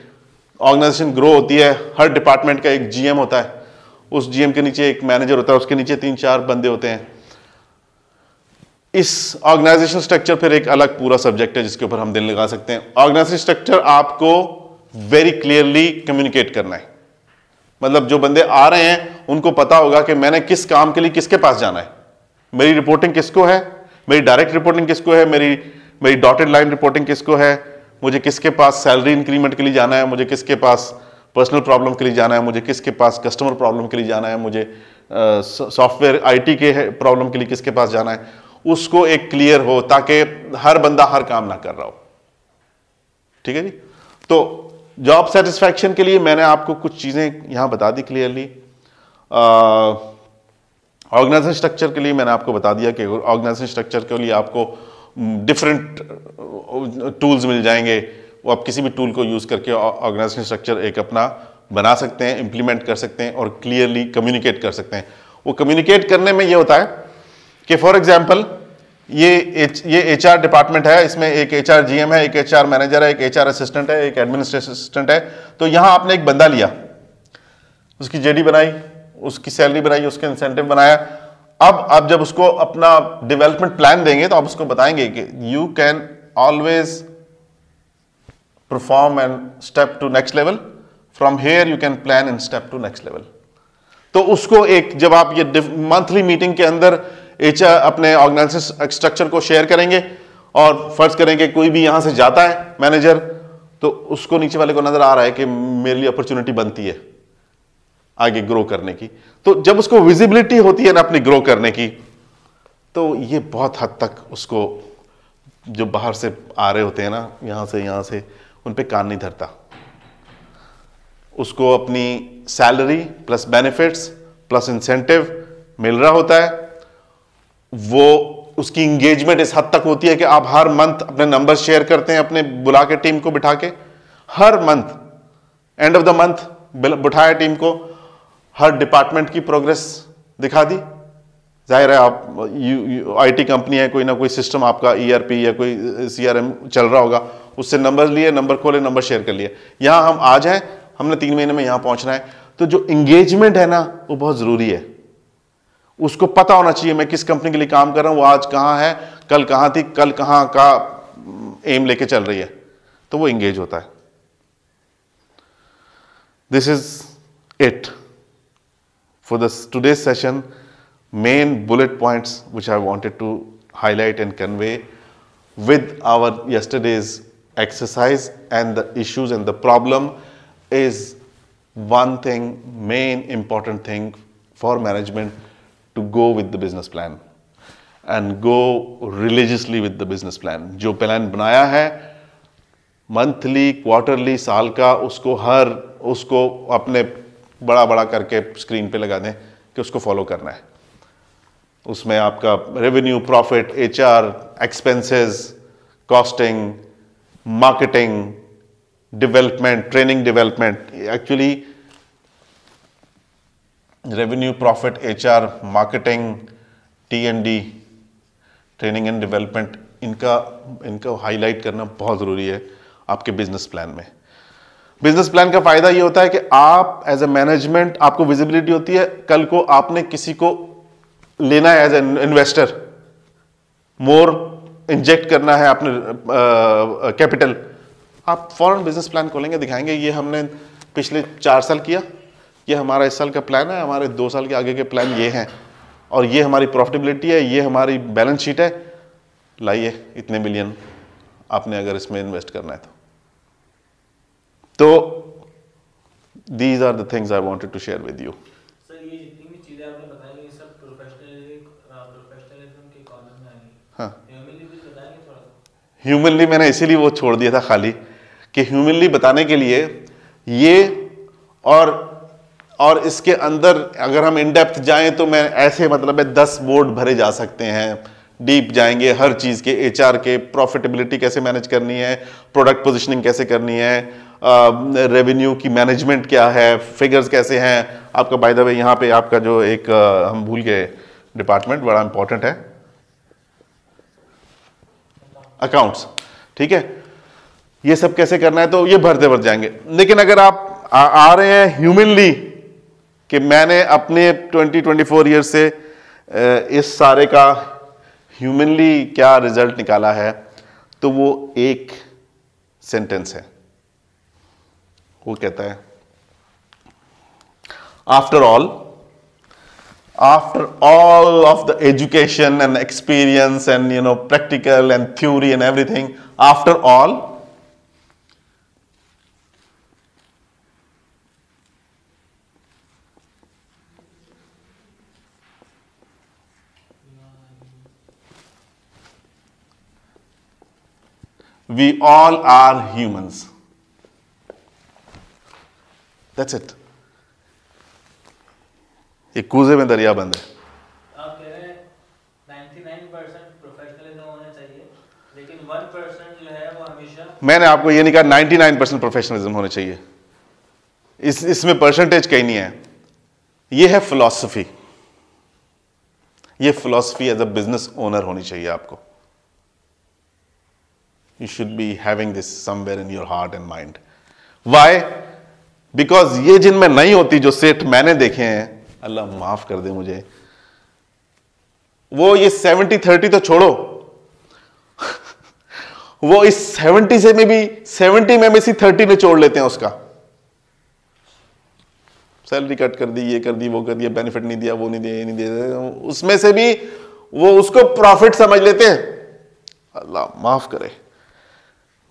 ऑर्गेनाइजेशन ग्रो होती है, हर डिपार्टमेंट का एक जीएम होता है। उस जीएम के नीचे एक मैनेजर होता है, उसके नीचे तीन चार बंदे होते हैं। इस ऑर्गेनाइजेशन स्ट्रक्चर फिर एक अलग पूरा सब्जेक्ट है, जिसके ऊपर हम दिल लगा सकते हैं। ऑर्गेनाइजेशन स्ट्रक्चर आपको वेरी क्लियरली कम्युनिकेट करना है। मतलब जो बंदे आ रहे हैं, उनको पता होगा कि मैंने किस काम के लिए किसके पास जाना है। मेरी रिपोर्टिंग किसको है? मेरी डायरेक्ट रिपोर्टिंग किसको है? मेरी मेरी डॉटेड लाइन रिपोर्टिंग किसको है? मुझे किसके पास सैलरी इंक्रीमेंट के लिए जाना है? मुझे किसके पास पर्सनल प्रॉब्लम के लिए जाना है? मुझे किसके पास कस्टमर प्रॉब्लम के लिए जाना है? मुझे सॉफ्टवेयर आईटी के प्रॉब्लम के लिए किसके पास जाना है? उसको एक क्लियर हो ताकि हर बंदा हर काम ना कर रहा हो। ठीक है जी? तो जॉब सेटिस्फैक्शन के लिए मैंने आपको कुछ चीज़ें यहाँ बता दी क्लियरली ऑर्गेनाइजेशन स्ट्रक्चर के लिए मैंने आपको बता दिया कि ऑर्गेनाइजेशन स्ट्रक्चर के लिए आपको डिफरेंट टूल्स मिल जाएँगे। वो आप किसी भी टूल को यूज़ करके ऑर्गेनाइजेशन स्ट्रक्चर एक अपना बना सकते हैं इम्प्लीमेंट कर सकते हैं और क्लियरली कम्युनिकेट कर सकते हैं। वो कम्युनिकेट करने में ये होता है कि फॉर एग्ज़ाम्पल ये एच ये एचआर डिपार्टमेंट है, इसमें एक एच आर है, एक एच आर मैनेजर है, एक एच आर असिस्टेंट है, एक एडमिनिस्ट्रेशन असिस्टेंट है। तो यहाँ आपने एक बंदा लिया, उसकी जेडी बनाई उसकी सैलरी बनाई, उसके इंसेंटिव बनाया। अब आप जब उसको अपना डेवलपमेंट प्लान देंगे तो आप उसको बताएँगे कि you can always perform and step to next level from here you can plan and step to next level तो उसको एक, जब आप ये मंथली मीटिंग के अंदर एच अपने ऑर्गेनाइजेशन स्ट्रक्चर को शेयर करेंगे और फ़र्ज़ करेंगे कोई भी यहाँ से जाता है मैनेजर तो उसको नीचे वाले को नज़र आ रहा है कि मेरे लिए अपॉर्चुनिटी बनती है। आगे ग्रो करने की। तो जब उसको विजिबिलिटी होती है ना अपनी ग्रो करने की तो ये बहुत हद तक उसको जो बाहर से आ रहे होते हैं ना, यहाँ से यहाँ से, उन पर कान नहीं धरता। उसको अपनी salary plus benefits plus incentive मिल रहा होता है। वो उसकी इंगेजमेंट इस हद तक होती है कि आप हर मंथ अपने नंबर शेयर करते हैं, अपने बुला के टीम को बिठा के। हर month end of the month बिठाया टीम को हर डिपार्टमेंट की प्रोग्रेस दिखा दी। ज़ाहिर है आप आईटी कंपनी है, कोई ना कोई सिस्टम आपका ईआरपी या कोई सीआरएम चल रहा होगा, उससे नंबर लिए, नंबर खोले, नंबर शेयर कर लिए। यहाँ हम आ जाए हमने तीन महीने में यहाँ पहुँचना है। तो जो इंगेजमेंट है ना, वो बहुत ज़रूरी है। उसको पता होना चाहिए, मैं किस कंपनी के लिए काम कर रहा हूँ, वो आज कहाँ है, कल कहाँ थी, कल कहाँ का एम लेके चल रही है। तो वो इंगेज होता है। This is it for this today's session main bullet points which i wanted to highlight and convey with our yesterday's exercise and the issues and the problem is one thing main important thing for management to go with the business plan and go religiously with the business plan जो plan बनाया है monthly quarterly साल का उसको हर उसको अपने बड़ा बड़ा करके स्क्रीन पे लगा दें कि उसको फॉलो करना है। उसमें आपका revenue profit H R expenses costing marketing development training development actually revenue profit H R marketing T N D training and development इनका इनका हाईलाइट करना बहुत ज़रूरी है आपके बिज़नेस प्लान में। बिज़नेस प्लान का फ़ायदा ये होता है कि आप एज ए मैनेजमेंट आपको विजिबिलिटी होती है, कल को आपने किसी को लेना है as a investor more inject करना है अपने कैपिटल आप फॉरन बिज़नेस प्लान खोलेंगे, दिखाएँगे, ये हमने पिछले चार साल किया। ये हमारा इस साल का प्लान है, हमारे दो साल के आगे के प्लान ये हैं। और ये हमारी प्रॉफिटेबिलिटी है, ये हमारी बैलेंस शीट है। लाइए, इतने मिलियन आपने अगर इसमें इन्वेस्ट करना है तो। तो these are the things I wanted to share with you हाँ ह्यूमनली मैंने इसीलिए वो छोड़ दिया था खाली कि ह्यूमनली बताने के लिए ये और और इसके अंदर अगर हम इन डेप्थ जाएँ तो मैं ऐसे मतलब है दस बोर्ड भरे जा सकते हैं। डीप जाएँगे हर चीज़ के एचआर के प्रॉफिटेबिलिटी कैसे मैनेज करनी है प्रोडक्ट पोजिशनिंग कैसे करनी है रेवेन्यू की मैनेजमेंट क्या है फिगर्स कैसे हैं? आपका बाय द वे यहाँ पे आपका जो एक अ, हम भूल गए डिपार्टमेंट बड़ा इंपॉर्टेंट है। अकाउंट्स ठीक है? ये सब कैसे करना है तो ये भरते भर जाएँगे। लेकिन अगर आप आ, आ रहे हैं ह्यूमनली कि मैंने अपने 20 24 ईयर से इस सारे का ह्यूमनली क्या रिज़ल्ट निकाला है तो वो एक सेंटेंस है। वो कहता है after all after all of the education and experience and you know practical and theory and everything after all we all are humans That's it. ये कूजे में दरिया बंद है। आप कह रहे 99% प्रोफेशनलिज्म होना चाहिए लेकिन 1% जो वो हमेशा मैंने आपको ये नहीं कहा 99 परसेंट प्रोफेशनलिज्म होने चाहिए। इस इसमें परसेंटेज कहीं नहीं है। ये है फिलॉसफी ये philosophy as a business owner होनी चाहिए आपको। You should be having this somewhere in your heart and mind why because ये जिनमें नहीं होती जो सेठ मैंने देखे हैं, अल्लाह माफ़ कर दे मुझे। वो ये सेवेंटी थर्टी तो छोड़ो। वो इस सेवेंटी से में भी सेवेंटी में भी सी थर्टी में छोड़ लेते हैं उसका। सैलरी कट कर दी, ये कर दी, वो कर दिया बेनिफिट नहीं दिया, वो नहीं दिया, ये नहीं दिया उसमें से भी वो उसको प्रॉफिट समझ लेते हैं। अल्लाह माफ़ करे।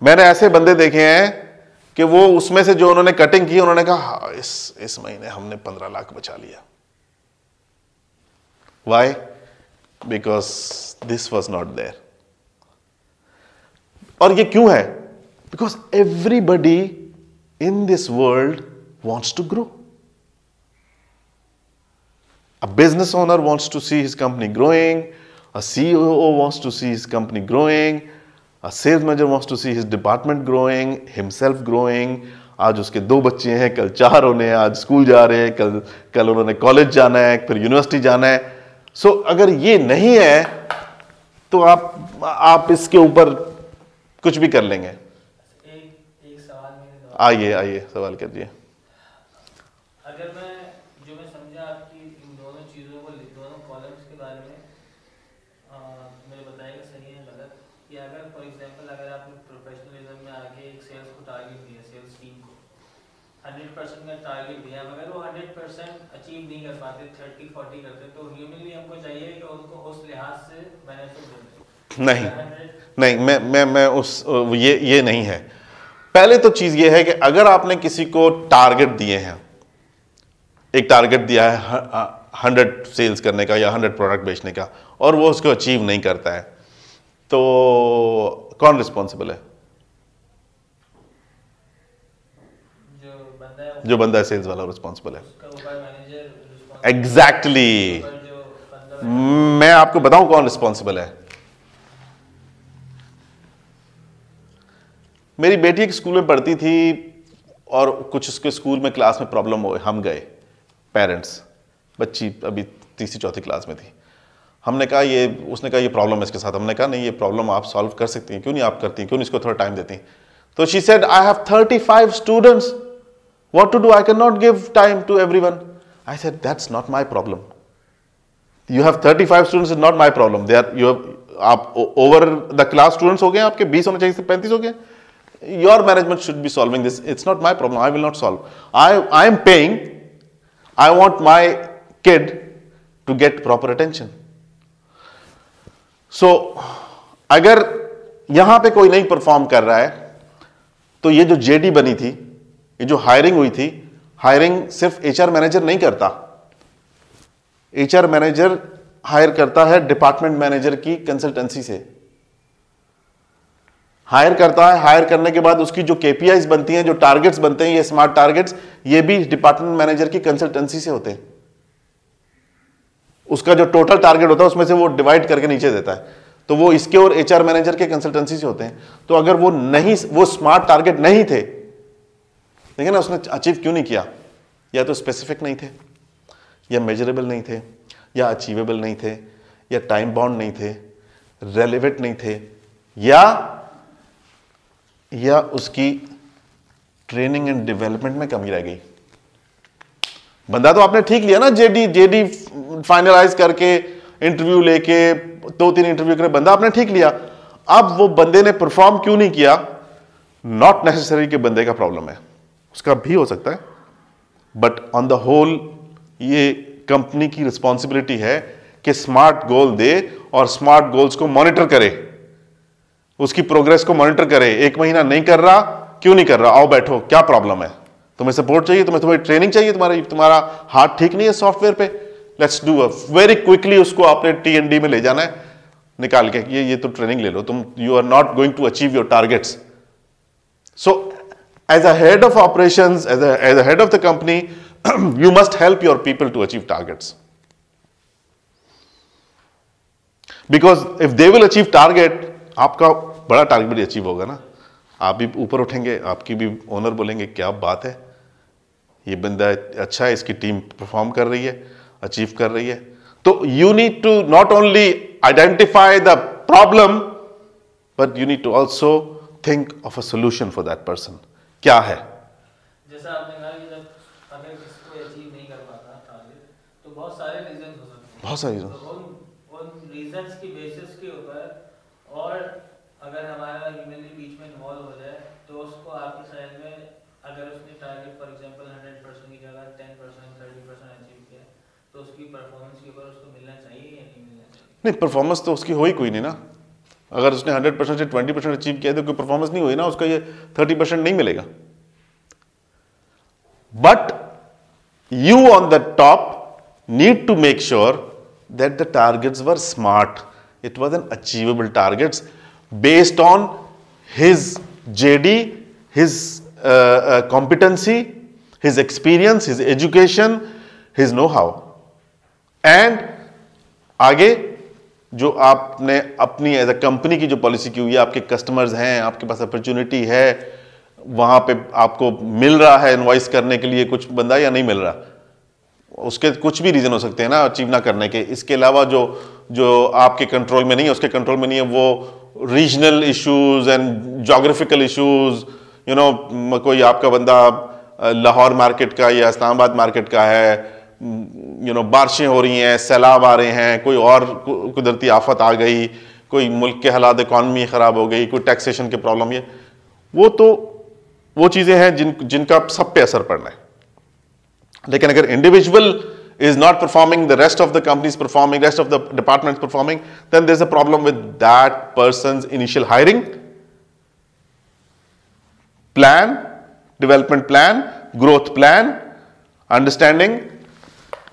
मैंने ऐसे बंदे देखे हैं कि वो उसमें से जो उन्होंने कटिंग की उन्होंने कहा "हाँ, इस इस महीने हमने पंद्रह लाख बचा लिया। Why because this was not there और ये क्यों है? Because everybody in this world wants to grow A business owner wants to see his company growing. A CEO wants to see his company growing. A sales manager wants to see his department growing, himself growing. आज उसके दो बच्चे हैं कल चार होने हैं आज स्कूल जा रहे हैं कल कल उन्होंने कॉलेज जाना है फिर यूनिवर्सिटी जाना है। सो so, अगर ये नहीं है तो आप आप इसके ऊपर कुछ भी कर लेंगे। आइए आइए सवाल करिए अगर मैं जो मैं समझा आपकी इन दोनों चीज़ों को दोनों कॉलम्स के बारे में अ, मुझे बताएगा सही है गलत कि अगर फॉर एग्जांपल अगर आपने प्रोफेशनलिज्म में आके एक सेल्स को टारगेट दिया सेल्स टीम को हंड्रेड परसेंट का टारगेट दिया मगर वो हंड्रेड परसेंट अचीव नहीं कर पाते थर्टी फोर्टी करते तो ह्यूमनली हमको चाहिए कि उनको उस लिहाज से बेनिफिट दें नहीं नहीं मैं मैं मैं उस ये ये नहीं है। पहले तो चीज़ ये है कि अगर आपने किसी को टारगेट दिए हैं एक टारगेट दिया है हंड्रेड सेल्स करने का या हंड्रेड प्रोडक्ट बेचने का और वो उसको अचीव नहीं करता है तो कौन रिस्पॉन्सिबल है जो बंदा है जो बंदा सेल्स वाला रिस्पॉन्सिबल है। एग्जैक्टली बंदा मैं आपको बताऊँ कौन रिस्पॉन्सिबल है? मेरी बेटी एक स्कूल में पढ़ती थी और कुछ उसके स्कूल में क्लास में प्रॉब्लम हो हम गए पेरेंट्स बच्ची अभी तीसरी चौथी क्लास में थी। हमने कहा ये उसने कहा ये प्रॉब्लम है इसके साथ। हमने कहा नहीं ये प्रॉब्लम आप सॉल्व कर सकती हैं। क्यों नहीं आप करती हैं? क्यों नहीं इसको थोड़ा टाइम देती हैं? तो she said I have thirty five students what to do I can not give time to everyone I said that's not my problem you have 35 students is not my problem. They are, you have, आप over the class students हो गए, आपके 20 होने चाहिए, पैंतीस हो गए। Your management should be solving this it's not my problem I will not solve I I am paying I want my kid to get proper attention so अगर यहाँ पे कोई नहीं परफॉर्म कर रहा है तो ये जो जेडी बनी थी ये जो हायरिंग हुई थी हायरिंग सिर्फ़ एचआर मैनेजर नहीं करता। एचआर मैनेजर हायर करता है डिपार्टमेंट मैनेजर की कंसल्टेंसी से। हायर करता है हायर करने के बाद उसकी जो केपीआईज बनती हैं, जो टारगेट्स बनते हैं, ये स्मार्ट टारगेट्स ये भी डिपार्टमेंट मैनेजर की कंसल्टेंसी से होते हैं। उसका जो टोटल टारगेट होता है, उसमें से वो डिवाइड करके नीचे देता है। तो वो इसके और एचआर मैनेजर के कंसल्टेंसी से होते हैं। तो अगर वो नहीं, वो स्मार्ट टारगेट नहीं थे देखिए ना उसने अचीव क्यों नहीं किया? या तो स्पेसिफिक नहीं थे, या मेजरेबल नहीं थे, या अचीवेबल नहीं थे, या टाइम बाउंड नहीं थे रेलिवेंट नहीं थे, या या उसकी ट्रेनिंग एंड डेवलपमेंट में कमी रह गई। बंदा तो आपने ठीक लिया ना जेडी जेडी फाइनलाइज करके इंटरव्यू लेके दो तीन इंटरव्यू करे बंदा आपने ठीक लिया। अब वो बंदे ने परफॉर्म क्यों नहीं किया? नॉट नेसेसरी के बंदे का प्रॉब्लम है। उसका भी हो सकता है। बट ऑन द होल ये कंपनी की रिस्पॉन्सिबिलिटी है कि स्मार्ट गोल दे और स्मार्ट गोल्स को मॉनिटर करे। उसकी प्रोग्रेस को मॉनिटर करे। एक महीना नहीं कर रहा, क्यों नहीं कर रहा? आओ बैठो, क्या प्रॉब्लम है? तुम्हें सपोर्ट चाहिए, तुम्हें तुम्हारी ट्रेनिंग चाहिए तुम्हारी, तुम्हारा हाथ ठीक नहीं है सॉफ्टवेयर पे। Let's do a very quickly उसको आपने टी एन डी में ले जाना है। निकाल के, ये ये तो ट्रेनिंग ले लो, तुम you are not going to achieve your targets so as a head of operation as as a head of the company you must help your people to achieve targets because if they will achieve target आपका बड़ा target भी achieve होगा ना। आप भी ऊपर उठेंगे, आपकी भी ओनर बोलेंगे, क्या बात है? ये बंदा अच्छा है, इसकी टीम परफॉर्म कर रही है अचीव कर रही है। तो you need to not only identify the problem but you need to also think of a solution for that person क्या है? जैसा आपने कहा कि जब अगर किसी को अचीव नहीं कर पाता टारगेट तो बहुत सारे रीजन हो सकते हैं। बहुत सारे तो उन उन रीजंस की बेसिस के ऊपर और अगर हमारा ह्यूमनली बीच में इन्वॉल्व हो जाए तो उसको आपकी साइड में अगर उसने टारगेट फॉर एग्जांपल 100 परसेंट की जगह 10 परसेंट थर्टी परसेंट अचीव किया तो उसकी परफॉर्मेंस के ऊपर उसको मिलना चाहिए या नहीं मिलना चाहिए? नहीं परफॉर्मेंस तो उसकी हो ही कोई नहीं ना। अगर उसने 100 परसेंट से 20 परसेंट अचीव किया तो कोई परफॉर्मेंस नहीं हुई ना, उसका ये 30 परसेंट नहीं मिलेगा। But you on the top need to make sure that the targets were smart it was an achievable targets based on his JD his competency his experience his education his know how and आगे जो आपने अपनी as a company की जो policy की हुई है, आपके कस्टमर्स हैं, आपके पास अपॉर्चुनिटी है, वहाँ पे आपको मिल रहा है इनवाइस करने के लिए कुछ बंदा या नहीं मिल रहा? उसके कुछ भी रीजन हो सकते हैं ना अचीव ना करने के। इसके अलावा जो जो आपके कंट्रोल में नहीं है, उसके कंट्रोल में नहीं है वो regional issues and geographical issues you know कोई आपका बंदा लाहौर मार्केट का या इस्लामाबाद मार्केट का है हम्म, यू नो बारिशें हो रही हैं, सैलाब आ रहे हैं, कोई और कुदरती आफत आ गई, कोई मुल्क के हालात इकानमी ख़राब हो गई, कोई टैक्सेशन के प्रॉब्लम ये, वो तो वो चीज़ें हैं जिन, जिनका सब पे असर पड़ना है। लेकिन अगर individual is not performing the rest of the company's performing rest of the department performing then there a problem with that person initial hiring plan development plan growth plan understanding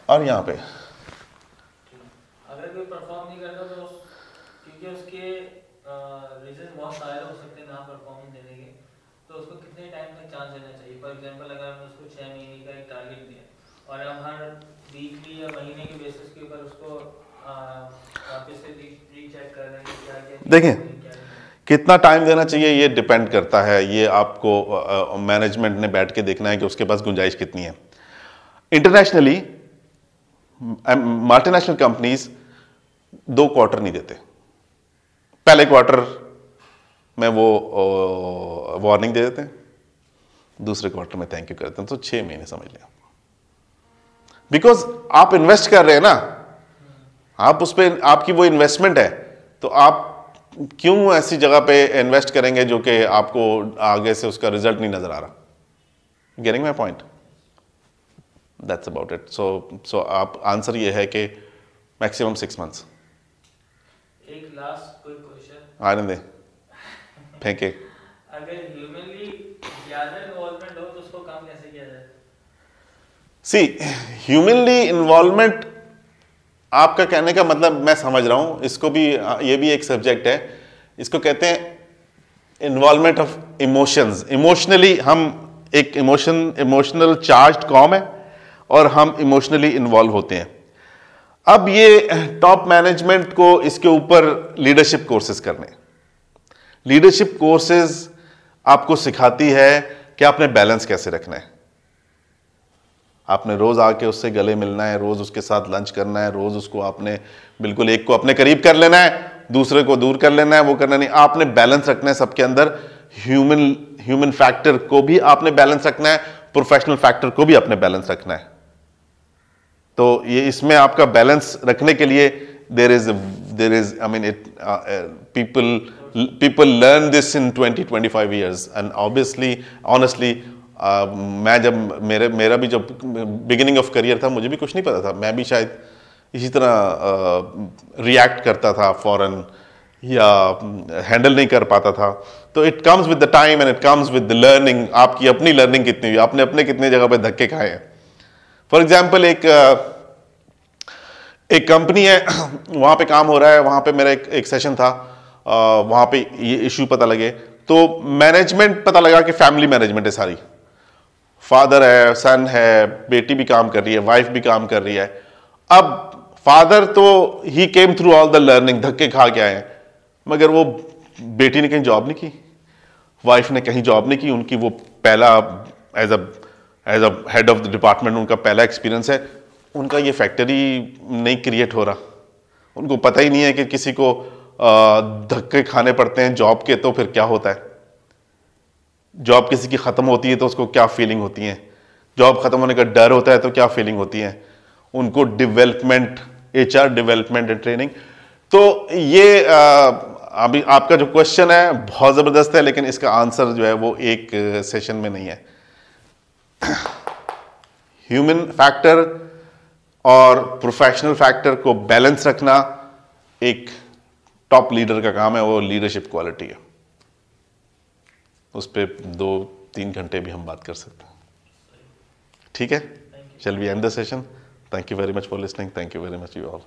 और यहाँ पे। अगर कोई परफॉर्म नहीं करता तो क्योंकि उसके रीजन बहुत सारे हो सकते हैं ना परफॉर्मेंस देने के तो उसको कितने टाइम तक चांस देना चाहिए? फॉर एग्जांपल अगर हमने उसको छह महीने का एक टारगेट दिया और हम हर वीकली या महीने के बेसिस के ऊपर उसको वापस से रीचेक कर रहे हैं क्या क्या देखें। कितना टाइम देना चाहिए ये डिपेंड करता है। ये आपको मैनेजमेंट ने बैठ के देखना है कि उसके पास गुंजाइश कितनी है। इंटरनेशनली मल्टीनेशनल कंपनीज़ दो क्वार्टर नहीं देते। पहले क्वार्टर में वो वार्निंग दे देते हैं। दूसरे क्वार्टर में थैंक यू करते हैं। तो छह महीने समझ लें बिकॉज़ आप इन्वेस्ट कर रहे हैं ना, आप उस पर आपकी वो इन्वेस्टमेंट है तो आप क्यों ऐसी जगह पे इन्वेस्ट करेंगे जो कि आपको आगे से उसका रिज़ल्ट नहीं नज़र आ रहा? Getting my point that's about it so so आप आंसर ये है कि मैक्सिमम सिक्स मंथ्स एक लास्ट कोई क्वेश्चन आने दें फेंके अगर ह्यूमनली ज़्यादा इन्वॉल्वमेंट हो तो उसको काम कैसे किया जाए? सी ह्यूमनली इन्वॉल्वमेंट आपका कहने का मतलब मैं समझ रहा हूँ। इसको भी ये भी एक सब्जेक्ट है। इसको कहते हैं इन्वॉल्वमेंट ऑफ़ इमोशंस इमोशनली हम एक इमोशन इमोशनल चार्ज कॉम है। और हम इमोशनली इन्वॉल्व होते हैं। अब ये टॉप मैनेजमेंट को इसके ऊपर लीडरशिप कोर्सेज करने। लीडरशिप कोर्सेज आपको सिखाती है कि आपने बैलेंस कैसे रखना है। आपने रोज आके उससे गले मिलना है, रोज उसके साथ लंच करना है, रोज उसको आपने बिल्कुल एक को अपने करीब कर लेना है, दूसरे को दूर कर लेना है, वो करना नहीं। आपने बैलेंस रखना है सबके अंदर। ह्यूमन ह्यूमन फैक्टर को भी आपने बैलेंस रखना है प्रोफेशनल फैक्टर को भी आपने बैलेंस रखना है। तो ये इसमें आपका बैलेंस रखने के लिए there is there is I mean it people people learn this in 20 25 years. And obviously honestly मैं जब मेरे मेरा भी जब बिगिनिंग ऑफ़ करियर था मुझे भी कुछ नहीं पता था। मैं भी शायद इसी तरह रिएक्ट uh, करता था फॉरन या हैंडल नहीं कर पाता था। तो it comes with the time and it comes with the learning आपकी अपनी लर्निंग कितनी हुई? आपने अपने कितने जगह पे धक्के खाए हैं? फॉर एग्ज़ाम्पल एक एक कंपनी है वहाँ पे काम हो रहा है वहाँ पे मेरा एक, एक सेशन था वहाँ पे ये इश्यू पता लगे। तो मैनेजमेंट पता लगा कि फैमिली मैनेजमेंट है सारी। फादर है सन है बेटी भी काम कर रही है वाइफ भी काम कर रही है। अब फादर तो he came through all the learning धक्के खा के आए हैं। मगर वो बेटी ने कहीं जॉब नहीं की। वाइफ ने कहीं जॉब नहीं की उनकी वो पहला as a as a head of the department उनका पहला एक्सपीरियंस है। उनका ये फैक्ट्री नहीं क्रिएट हो रहा। उनको पता ही नहीं है कि किसी को धक्के खाने पड़ते हैं जॉब के तो फिर क्या होता है? जॉब किसी की ख़त्म होती है तो उसको क्या फीलिंग होती है? जॉब ख़त्म होने का डर होता है तो क्या फीलिंग होती है? उनको development H R development and training तो ये अभी आपका जो क्वेश्चन है, बहुत ज़बरदस्त है, लेकिन इसका आंसर जो है, वो एक सेशन में नहीं है। ह्यूमन फैक्टर और प्रोफेशनल फैक्टर को बैलेंस रखना एक टॉप लीडर का काम है वो लीडरशिप क्वालिटी है। उस पर दो तीन घंटे भी हम बात कर सकते हैं। ठीक है? चल we end the session thank you very much for listening thank you very much you all